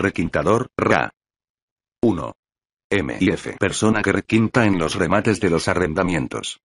Requintador, RA. 1. M y F. Persona que requinta en los remates de los arrendamientos.